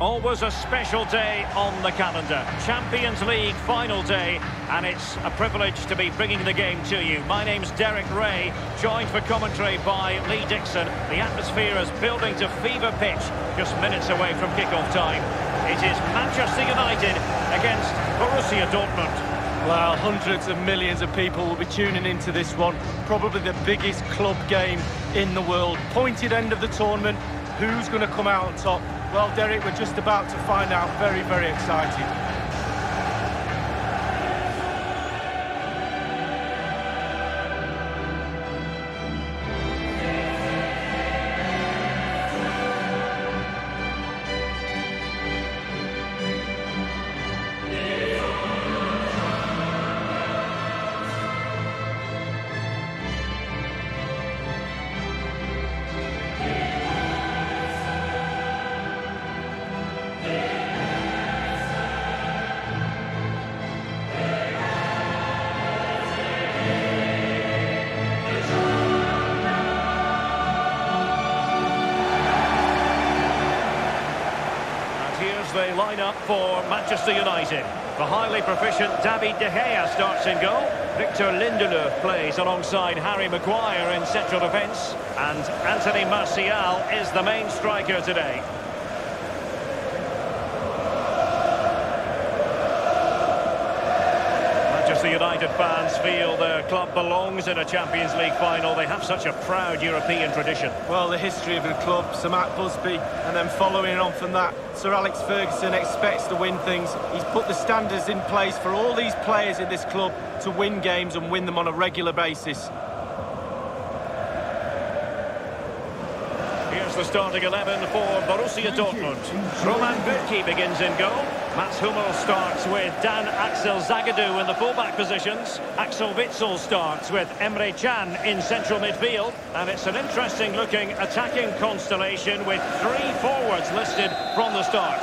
Always a special day on the calendar. Champions League final day, and it's a privilege to be bringing the game to you. My name's Derek Ray, joined for commentary by Lee Dixon. The atmosphere is building to fever pitch, just minutes away from kick-off time. It is Manchester United against Borussia Dortmund. Well, hundreds of millions of people will be tuning into this one. Probably the biggest club game in the world. Pointed end of the tournament. Who's going to come out on top? Well, Derek, we're just about to find out. Very, very excited. They line up for Manchester United. The highly proficient David De Gea starts in goal. Victor Lindelof plays alongside Harry Maguire in central defence. And Anthony Martial is the main striker today. Manchester United fans feel their club belongs in a Champions League final. They have such a proud European tradition. Well, the history of the club, Sir Matt Busby, and then following on from that, Sir Alex Ferguson expects to win things. He's put the standards in place for all these players in this club to win games and win them on a regular basis. Here's the starting 11 for Borussia Dortmund. Roman Bürki begins in goal. Mats Hummels starts with Dan Axel Zagadou in the fullback positions. Axel Witsel starts with Emre Can in central midfield. And it's an interesting looking attacking constellation with three forwards listed from the start.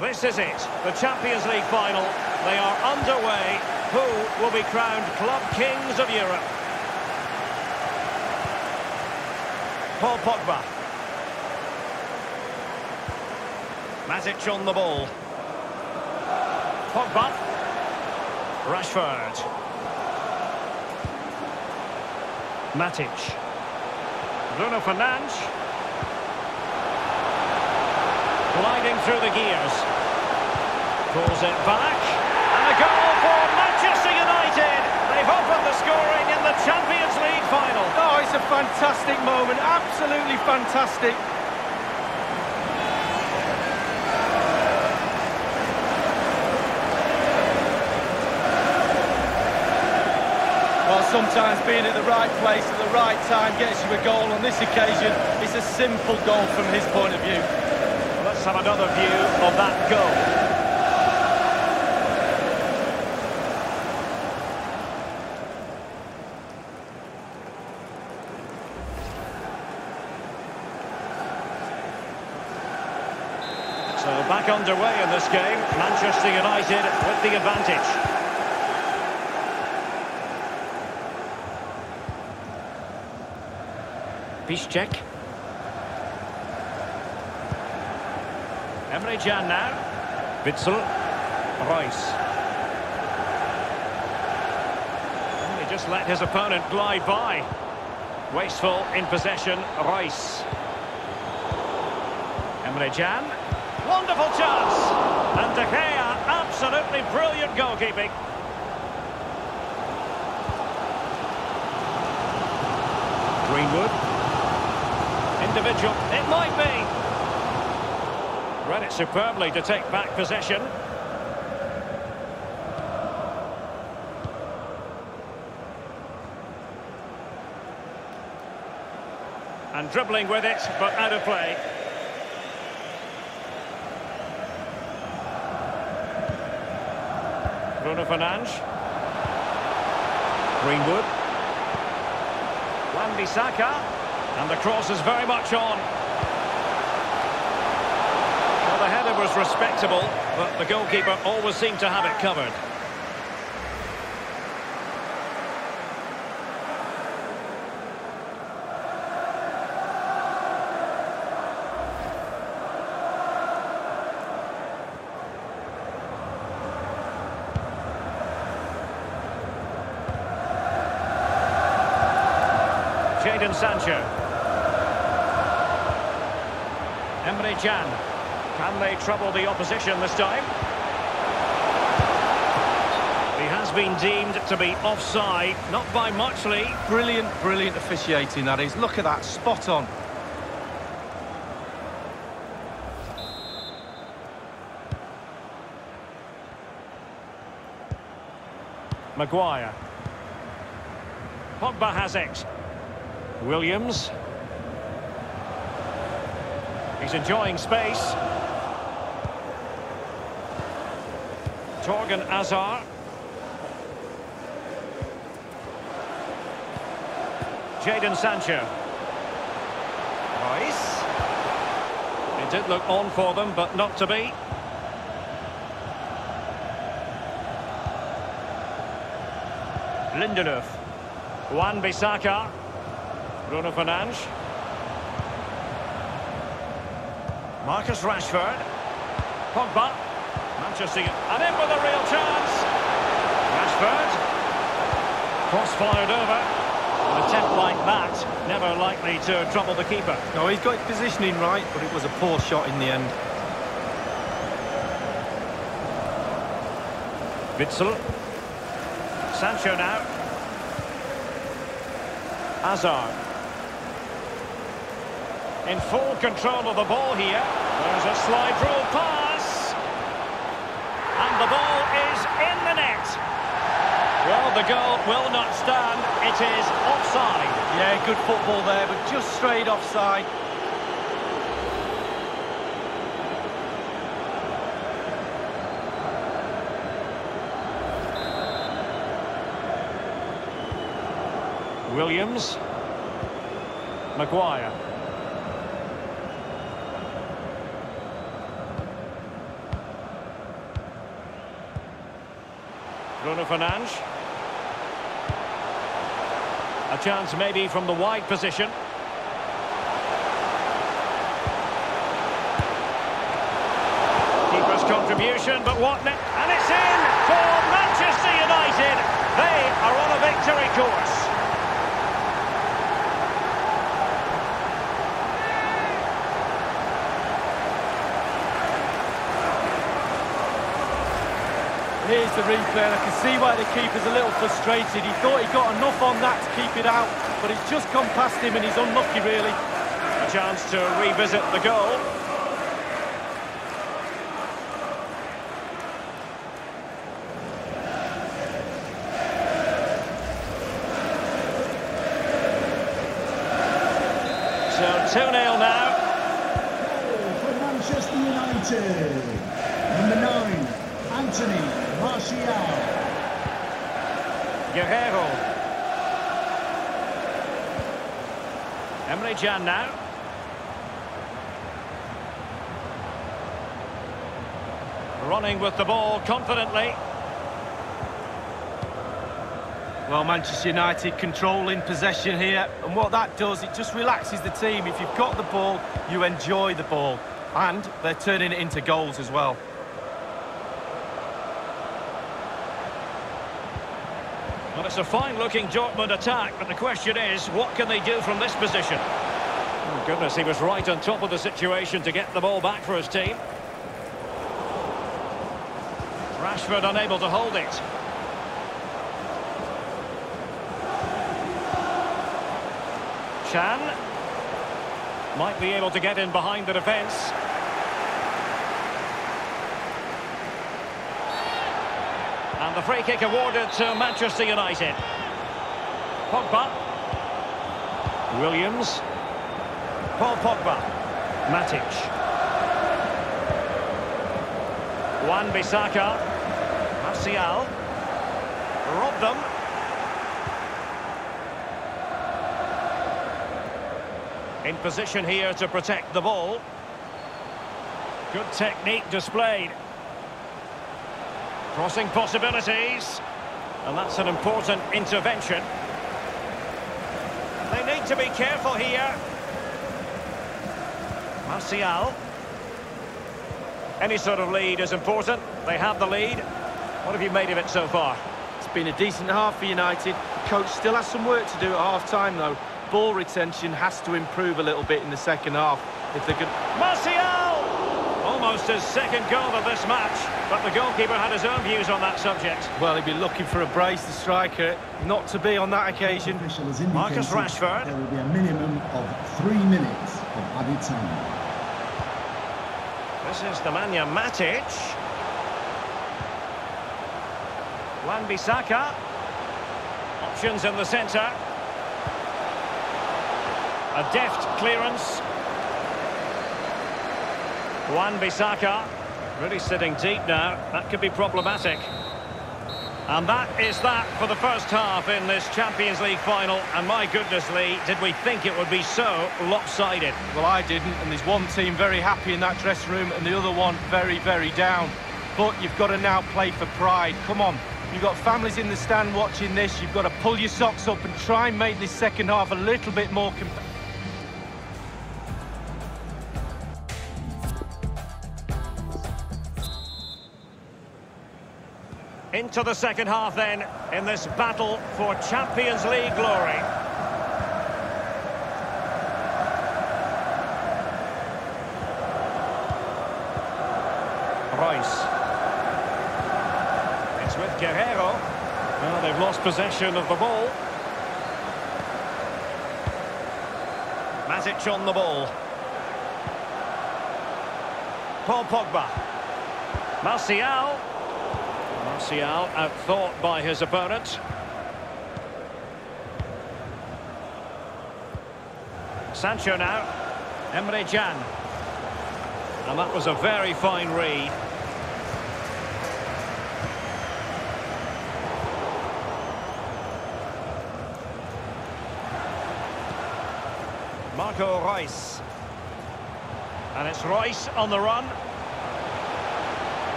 This is it, the Champions League final. They are underway. Who will be crowned Club Kings of Europe? Paul Pogba. Matic on the ball. Pogba. Rashford. Matic. Bruno Fernandes. Gliding through the gears. Pulls it back. And a goal for Manchester United. They've opened the scoring in the Champions League final. Oh, it's a fantastic moment. Absolutely fantastic. Sometimes being at the right place at the right time gets you a goal. On this occasion, it's a simple goal from his point of view. Let's have another view of that goal. So back underway in this game, Manchester United with the advantage. Piszczek. Emre Can now. Witsel. Reus. he just let his opponent glide by. Wasteful in possession, Reus. Emre Can. Wonderful chance. And De Gea, absolutely brilliant goalkeeping. Greenwood individual. It might be. Read it superbly to take back possession. And dribbling with it, but out of play. Bruno Fernandes. Greenwood. Wan-Bissaka. And the cross is very much on. Well, the header was respectable, but the goalkeeper always seemed to have it covered. Jadon Sancho. Emre Can. Can they trouble the opposition this time? He has been deemed to be offside, not by much, Lee. Brilliant, brilliant officiating, that is. Look at that, spot on. Maguire. Pogba has it. Williams. He's enjoying space. Thorgan Hazard. Jadon Sancho. Reus. It did look on for them, but not to be. Lindelöf. Wan-Bissaka. Bruno Fernandes. Marcus Rashford. Pogba. Manchester United. And in with a real chance. Rashford. Cross fired over. An attempt like that, never likely to trouble the keeper. No, he's got his positioning right, but it was a poor shot in the end. Witsel. Sancho now. Hazard. In full control of the ball here. There's a slide rule pass. And the ball is in the net. Well, the goal will not stand. It is offside. Yeah, good football there, but just straight offside. Williams. Maguire. Bruno Fernandes. A chance maybe from the wide position. Keeper's contribution, but what... And it's in for Manchester United. They are on a victory course. Here's the replay, and I can see why the keeper's a little frustrated. He thought he got enough on that to keep it out, but it's just come past him and he's unlucky, really. A chance to revisit the goal. So 2-0 now. For Manchester United, number nine, Anthony Martial. Guerreiro. Emre Can now. Running with the ball confidently. Well, Manchester United controlling possession here, and what that does, it just relaxes the team. If you've got the ball, you enjoy the ball, and they're turning it into goals as well. Well, it's a fine-looking Dortmund attack, but the question is, what can they do from this position? Oh, goodness, he was right on top of the situation to get the ball back for his team. Rashford unable to hold it. Chan Might be able to get in behind the defence. And the free kick awarded to Manchester United. Pogba. Williams. Paul Pogba. Matic. Wan-Bissaka. Martial. Robbed them. In position here to protect the ball. Good technique displayed. Crossing possibilities. And that's an important intervention. They need to be careful here. Martial. Any sort of lead is important. They have the lead. What have you made of it so far? It's been a decent half for United. Coach still has some work to do at half-time, though. ball retention has to improve a little bit in the second half if they can... Martial! Almost his second goal of this match, but the goalkeeper had his own views on that subject. Well, he'd be looking for a brace, the striker, not to be on that occasion. Marcus Rashford. There will be a minimum of three minutes of added time. This is Nemanja Matic. Wan-Bissaka. Options in the centre. A deft clearance. Wan-Bissaka. Really sitting deep now. That could be problematic. And that is that for the first half in this Champions League final. And my goodness, Lee, did we think it would be so lopsided? Well, I didn't, and there's one team very happy in that dressing room and the other one very, very down. But you've got to now play for pride. Come on, You've got families in the stand watching this. You've got to pull your socks up and try and make this second half a little bit more Into the second half then, in this battle for Champions League glory. Reus. It's with Guerreiro. Well, they've lost possession of the ball. Matic on the ball. Paul Pogba. Martial. Martial uh, outthought by his opponent. Sancho now. Emre Can. And that was a very fine read. Marco Reus. And it's Reus on the run.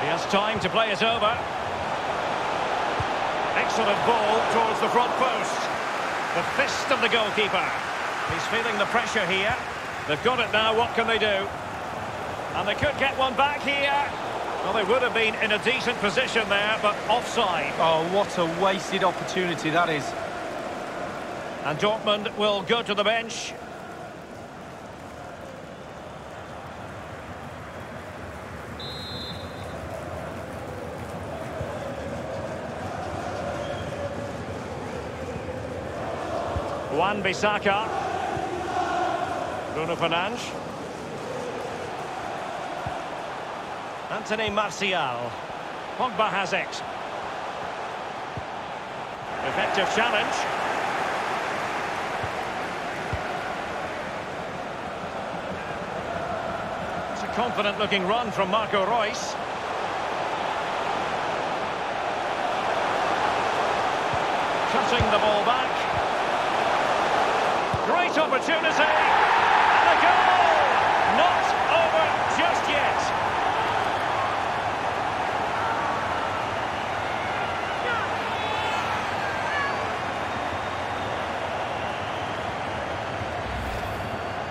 He has time to play it over. Excellent ball towards the front post. The fist of the goalkeeper. He's feeling the pressure here. They've got it now, what can they do? And they could get one back here. Well, they would have been in a decent position there, but offside. Oh, what a wasted opportunity that is. And Dortmund will go to the bench. Wan-Bissaka. Bruno Fernandes. Anthony Martial. Pogba has it. Effective challenge. It's a confident-looking run from Marco Reus. Cutting the ball back. Great opportunity. And a goal! Not over just yet.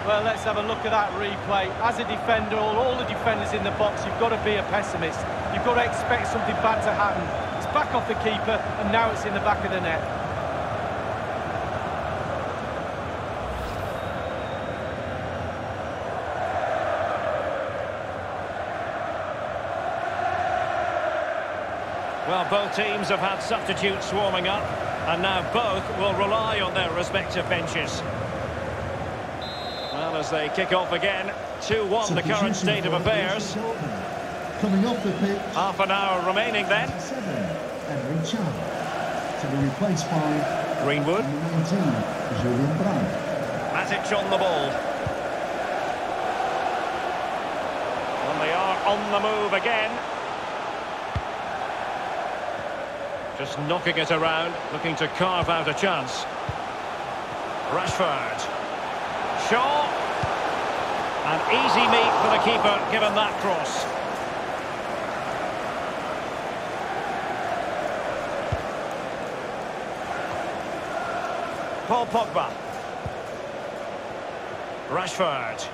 Well, let's have a look at that replay. As a defender, all the defenders in the box, you've got to be a pessimist. You've got to expect something bad to happen. It's back off the keeper, and now it's in the back of the net. Well, both teams have had substitutes warming up, and now both will rely on their respective benches. Well, as they kick off again, 2-1 the current state of affairs. Coming off the pitch. Half an hour remaining then. Seven, Can. To be replaced by... Greenwood. 19, Julian Brandt. Matic on the ball. And they are on the move again. Just knocking it around, looking to carve out a chance. Rashford. Shaw. An easy meet for the keeper, given that cross. Paul Pogba. Rashford.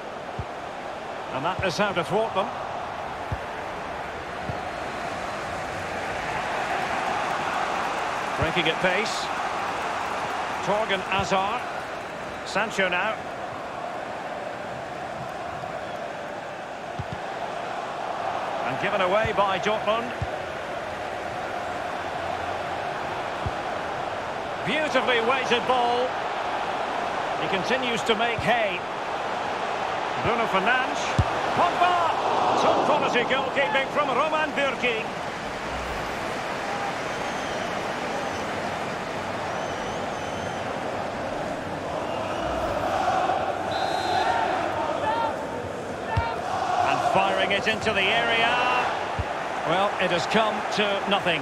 And that is how to thwart them. Breaking at pace. Thorgan Hazard. Sancho now. And given away by Dortmund. Beautifully weighted ball. He continues to make hay. Bruno Fernandes. Pogba! Some quality goalkeeping from Roman Bürki. It into the area. Well, it has come to nothing.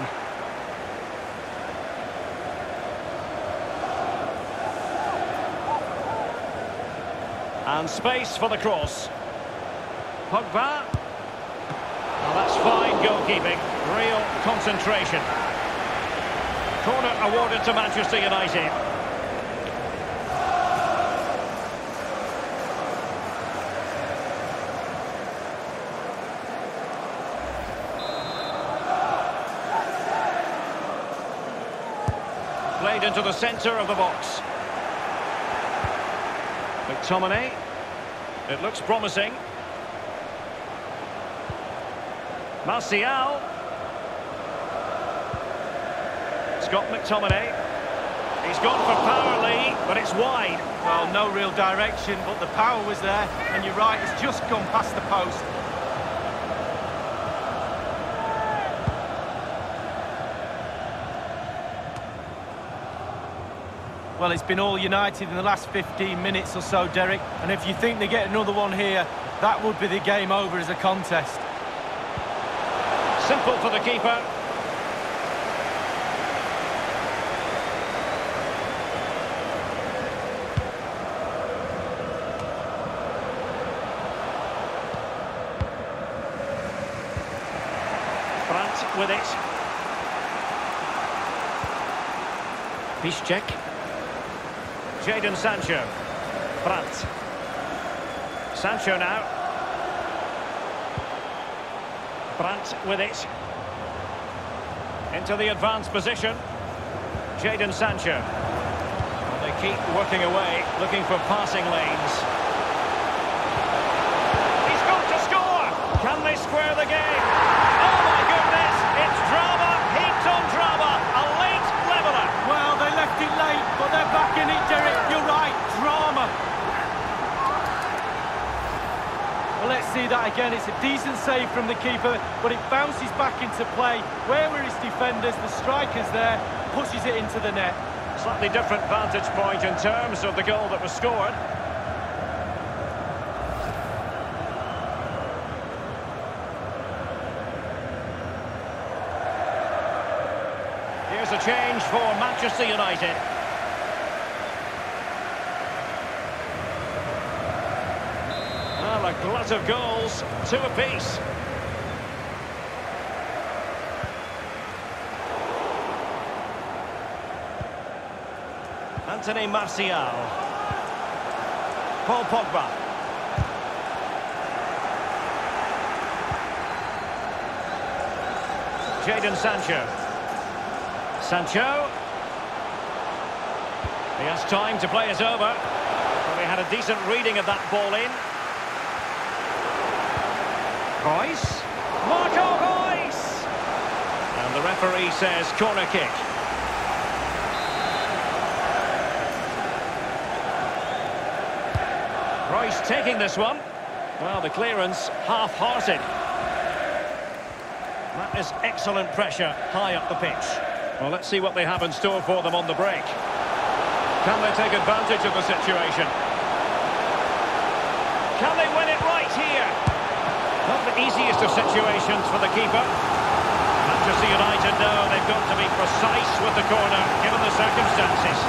And space for the cross. Pogba. Well, that's fine goalkeeping. Real concentration. Corner awarded to Manchester United. Played into the centre of the box. McTominay. It looks promising. Martial. Scott McTominay. He's gone for power, Lee, but it's wide. Well, no real direction, but the power was there, and you're right, it's just gone past the post. Well, it's been all United in the last 15 minutes or so, Derek, and if you think they get another one here, that would be the game over as a contest. Simple for the keeper. Brandt with it. Piszczek. Jadon Sancho. Brandt. Sancho now. Brandt with it. Into the advanced position. Jadon Sancho. They keep working away, looking for passing lanes. He's got to score! Can they square the game? Oh my goodness! It's drama, heaped on drama. A late leveller. Well, they left it late, but they're back in it, Derek. You're right, drama. Well, let's see that again. It's a decent save from the keeper, but it bounces back into play. Where were his defenders? The striker's there, pushes it into the net. Slightly different vantage point in terms of the goal that was scored. Here's a change for Manchester United. A glut of goals, two apiece. Anthony Martial. Paul Pogba. Jadon Sancho. Sancho. He has time to play it over. Well, he had a decent reading of that ball in. Reus. Marco Reus! And the referee says corner kick. Reus taking this one. Well, the clearance half-hearted. That is excellent pressure high up the pitch. Well, let's see what they have in store for them on the break. Can they take advantage of the situation? Can they win it right here? Not the easiest of situations for the keeper. Manchester United know they've got to be precise with the corner, given the circumstances.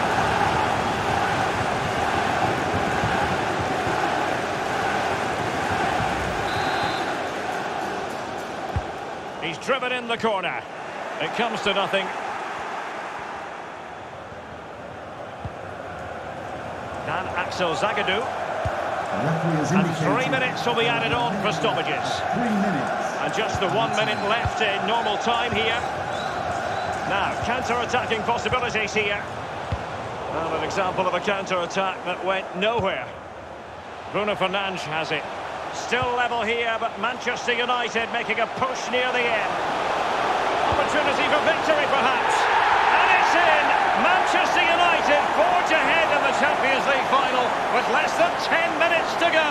He's driven in the corner. It comes to nothing. Dan Axel Zagadou. The referee has And three minutes will be added on for stoppages. Three minutes. And just the one minute left in normal time here. Now, counter-attacking possibilities here. Well, an example of a counter-attack that went nowhere. Bruno Fernandes has it. Still level here, but Manchester United making a push near the end. Opportunity for victory, perhaps. And it's in! Manchester United forge ahead the Champions League final with less than 10 minutes to go.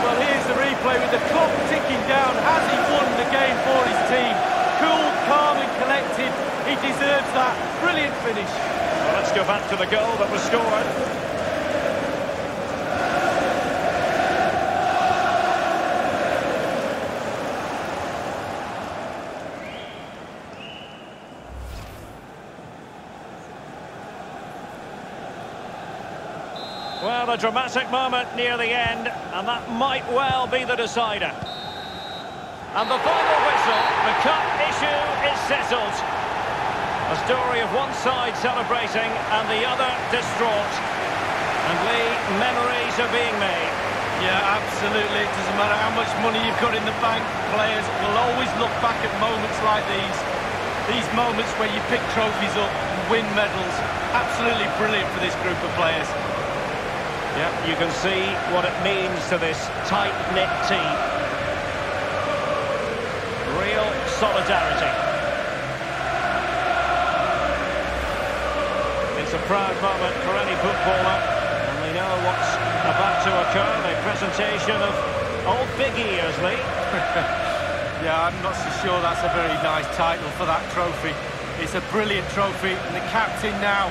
Well, here's the replay with the clock ticking down. Has he won the game for his team? Cool, calm and collected. He deserves that. Brilliant finish. Well, let's go back to the goal that was scored. A dramatic moment near the end, and that might well be the decider. And the final whistle, the cup issue is settled. A story of one side celebrating and the other distraught. And Lee, memories are being made. Yeah, absolutely. It doesn't matter how much money you've got in the bank. Players will always look back at moments like these. These moments where you pick trophies up and win medals. Absolutely brilliant for this group of players. Yeah, you can see what it means to this tight-knit team. Real solidarity. It's a proud moment for any footballer, and they know what's about to occur, the presentation of old big ears, Lee. Yeah, I'm not so sure that's a very nice title for that trophy. It's a brilliant trophy, and the captain now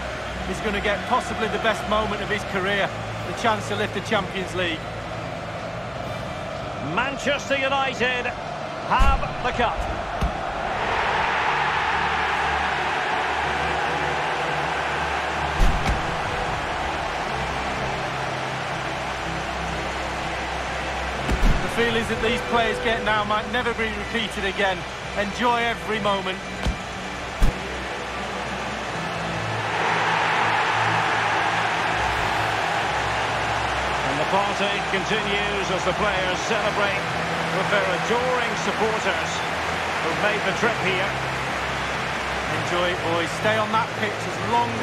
is going to get possibly the best moment of his career, the chance to lift the Champions League. Manchester United have the cup. The feelings that these players get now might never be repeated again. Enjoy every moment. Party continues as the players celebrate with their adoring supporters who've made the trip here. Enjoy it, boys. Stay on that pitch as long as